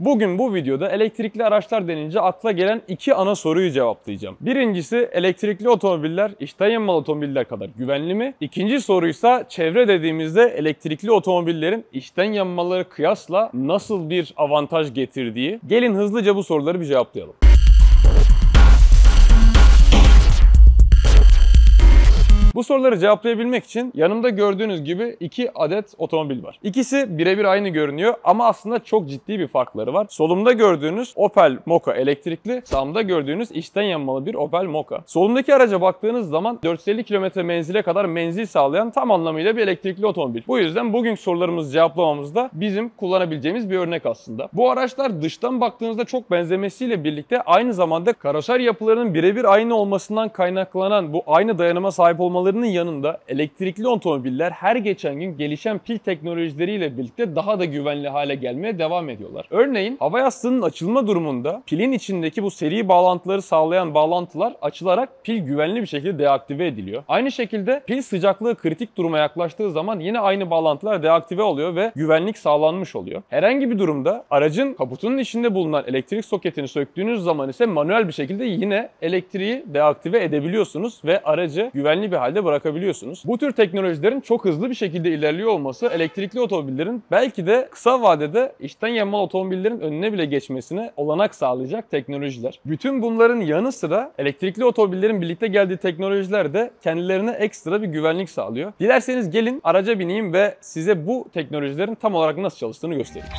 Bugün bu videoda elektrikli araçlar denince akla gelen iki ana soruyu cevaplayacağım. Birincisi elektrikli otomobiller içten yanmalı otomobiller kadar güvenli mi? İkinci soruysa çevre dediğimizde elektrikli otomobillerin içten yanmaları kıyasla nasıl bir avantaj getirdiği. Gelin hızlıca bu soruları bir cevaplayalım. Bu soruları cevaplayabilmek için yanımda gördüğünüz gibi iki adet otomobil var. İkisi birebir aynı görünüyor ama aslında çok ciddi bir farkları var. Solumda gördüğünüz Opel Mokka elektrikli, sağımda gördüğünüz içten yanmalı bir Opel Mokka. Solumdaki araca baktığınız zaman 450 km menzile kadar menzil sağlayan tam anlamıyla bir elektrikli otomobil. Bu yüzden bugünkü sorularımızı cevaplamamızda bizim kullanabileceğimiz bir örnek aslında. Bu araçlar dıştan baktığınızda çok benzemesiyle birlikte aynı zamanda karoser yapılarının birebir aynı olmasından kaynaklanan bu aynı dayanıma sahip olmaları olmalarının yanında elektrikli otomobiller her geçen gün gelişen pil teknolojileriyle birlikte daha da güvenli hale gelmeye devam ediyorlar. Örneğin hava yastığının açılma durumunda pilin içindeki bu seri bağlantıları sağlayan bağlantılar açılarak pil güvenli bir şekilde deaktive ediliyor. Aynı şekilde pil sıcaklığı kritik duruma yaklaştığı zaman yine aynı bağlantılar deaktive oluyor ve güvenlik sağlanmış oluyor. Herhangi bir durumda aracın kaputunun içinde bulunan elektrik soketini söktüğünüz zaman ise manuel bir şekilde yine elektriği deaktive edebiliyorsunuz ve aracı güvenli bir halde halde bırakabiliyorsunuz. Bu tür teknolojilerin çok hızlı bir şekilde ilerliyor olması elektrikli otomobillerin belki de kısa vadede içten yanmalı otomobillerin önüne bile geçmesine olanak sağlayacak teknolojiler. Bütün bunların yanı sıra elektrikli otomobillerin birlikte geldiği teknolojiler de kendilerine ekstra bir güvenlik sağlıyor. Dilerseniz gelin araca bineyim ve size bu teknolojilerin tam olarak nasıl çalıştığını göstereyim.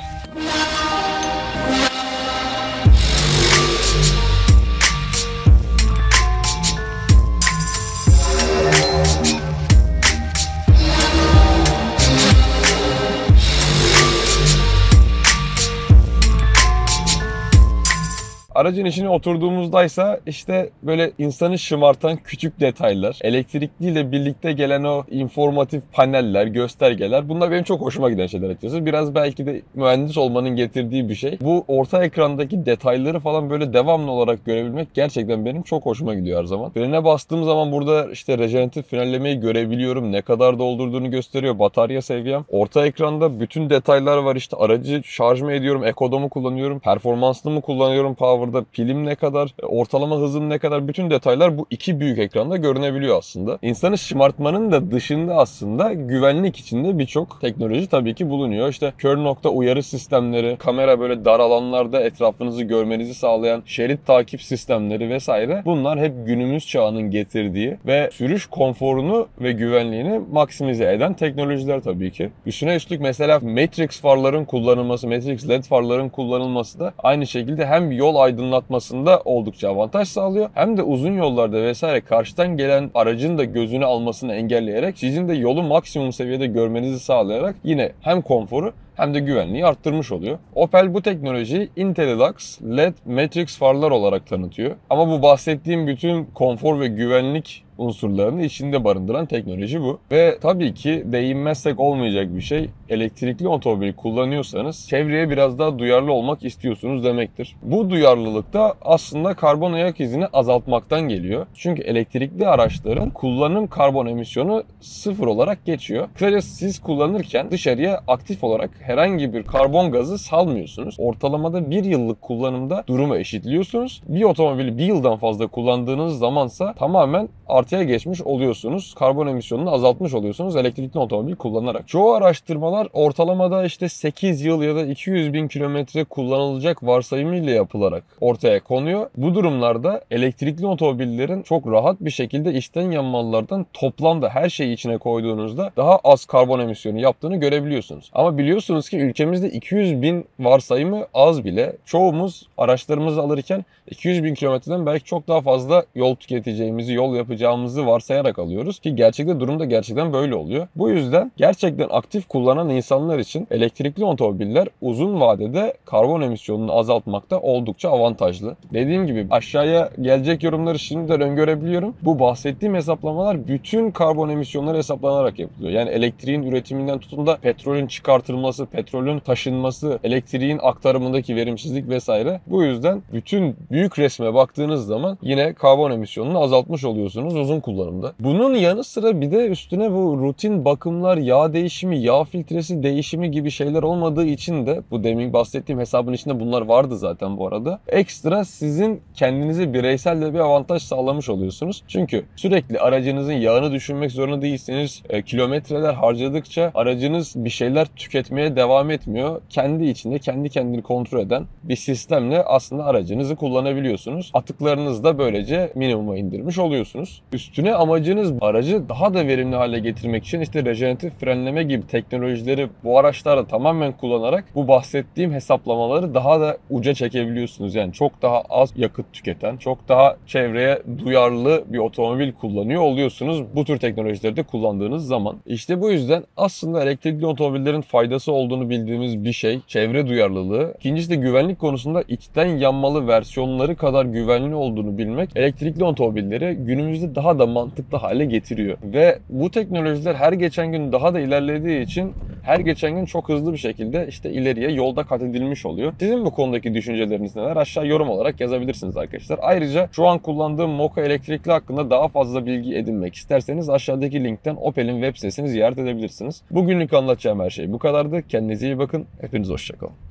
Aracın içine oturduğumuzdaysa işte böyle insanı şımartan küçük detaylar, elektrikliyle birlikte gelen o informatif paneller, göstergeler bunlar benim çok hoşuma giden şeyler açıkçası. Biraz belki de mühendis olmanın getirdiği bir şey. Bu orta ekrandaki detayları falan böyle devamlı olarak görebilmek gerçekten benim çok hoşuma gidiyor her zaman. Frene bastığım zaman burada işte rejeneratif frenlemeyi görebiliyorum. Ne kadar doldurduğunu gösteriyor. Batarya seviyem. Orta ekranda bütün detaylar var. İşte aracı şarj mı ediyorum, ekoda mı kullanıyorum, performanslı mı kullanıyorum, power orada pilim ne kadar, ortalama hızım ne kadar bütün detaylar bu iki büyük ekranda görünebiliyor aslında. İnsanı şımartmanın da dışında aslında güvenlik içinde birçok teknoloji tabii ki bulunuyor. İşte kör nokta uyarı sistemleri, kamera böyle dar alanlarda etrafınızı görmenizi sağlayan şerit takip sistemleri vesaire. Bunlar hep günümüz çağının getirdiği ve sürüş konforunu ve güvenliğini maksimize eden teknolojiler tabii ki. Üstüne üstlük mesela Matrix farların kullanılması, Matrix LED farların kullanılması da aynı şekilde hem yol aydınlatması aydınlatmasında oldukça avantaj sağlıyor. Hem de uzun yollarda vesaire karşıdan gelen aracın da gözünü almasını engelleyerek sizin de yolu maksimum seviyede görmenizi sağlayarak yine hem konforu hem de güvenliği arttırmış oluyor. Opel bu teknolojiyi Intellilux LED Matrix farlar olarak tanıtıyor. Ama bu bahsettiğim bütün konfor ve güvenlik unsurlarını içinde barındıran teknoloji bu. Ve tabii ki değinmezsek olmayacak bir şey elektrikli otomobil kullanıyorsanız çevreye biraz daha duyarlı olmak istiyorsunuz demektir. Bu duyarlılık da aslında karbon ayak izini azaltmaktan geliyor. Çünkü elektrikli araçların kullanım karbon emisyonu sıfır olarak geçiyor. Kısacası siz kullanırken dışarıya aktif olarak herhangi bir karbon gazı salmıyorsunuz. Ortalamada bir yıllık kullanımda durumu eşitliyorsunuz. Bir otomobili bir yıldan fazla kullandığınız zamansa tamamen artıya geçmiş oluyorsunuz. Karbon emisyonunu azaltmış oluyorsunuz elektrikli otomobil kullanarak. Çoğu araştırmalar ortalamada işte 8 yıl ya da 200 bin kilometre kullanılacak varsayımıyla yapılarak ortaya konuyor. Bu durumlarda elektrikli otomobillerin çok rahat bir şekilde içten yanmalılardan toplamda her şeyi içine koyduğunuzda daha az karbon emisyonu yaptığını görebiliyorsunuz. Ama biliyorsunuz ki ülkemizde 200 bin varsayımı az bile. Çoğumuz araçlarımızı alırken 200 bin kilometreden belki çok daha fazla yol tüketeceğimizi, yol yapacağımızı varsayarak alıyoruz. Ki gerçekte durumda gerçekten böyle oluyor. Bu yüzden gerçekten aktif kullanan insanlar için elektrikli otomobiller uzun vadede karbon emisyonunu azaltmakta oldukça avantajlı. Dediğim gibi aşağıya gelecek yorumları şimdiden öngörebiliyorum. Bu bahsettiğim hesaplamalar bütün karbon emisyonları hesaplanarak yapılıyor. Yani elektriğin üretiminden tutun da petrolün çıkartılması, petrolün taşınması, elektriğin aktarımındaki verimsizlik vesaire. Bu yüzden bütün büyük resme baktığınız zaman yine karbon emisyonunu azaltmış oluyorsunuz uzun uzun kullanımda. Bunun yanı sıra bir de üstüne bu rutin bakımlar, yağ değişimi, yağ filtresi değişimi gibi şeyler olmadığı için de bu demin bahsettiğim hesabın içinde bunlar vardı zaten bu arada. Ekstra sizin kendinize bireysel de bir avantaj sağlamış oluyorsunuz. Çünkü sürekli aracınızın yağını düşünmek zorunda değilsiniz. E, kilometreler harcadıkça aracınız bir şeyler tüketmeye devam etmiyor. Kendi içinde kendi kendini kontrol eden bir sistemle aslında aracınızı kullanabiliyorsunuz. Atıklarınızı da böylece minimuma indirmiş oluyorsunuz. Üstüne amacınız aracı daha da verimli hale getirmek için işte rejeneratif frenleme gibi teknolojileri bu araçlarda tamamen kullanarak bu bahsettiğim hesaplamaları daha da uca çekebiliyorsunuz. Yani çok daha az yakıt tüketen, çok daha çevreye duyarlı bir otomobil kullanıyor oluyorsunuz bu tür teknolojileri de kullandığınız zaman. İşte bu yüzden aslında elektrikli otomobillerin faydası olduğunu bildiğimiz bir şey çevre duyarlılığı. İkincisi de güvenlik konusunda içten yanmalı versiyonları kadar güvenli olduğunu bilmek elektrikli otomobilleri günümüzde daha da mantıklı hale getiriyor. Ve bu teknolojiler her geçen gün daha da ilerlediği için her geçen gün çok hızlı bir şekilde işte ileriye yolda kat edilmiş oluyor. Sizin bu konudaki düşünceleriniz neler? Aşağı yorum olarak yazabilirsiniz arkadaşlar. Ayrıca şu an kullandığım Moka elektrikli hakkında daha fazla bilgi edinmek isterseniz aşağıdaki linkten Opel'in web sitesini ziyaret edebilirsiniz. Bugünlük anlatacağım her şey bu kadardı. Kendinize iyi bakın. Hepiniz hoşçakalın.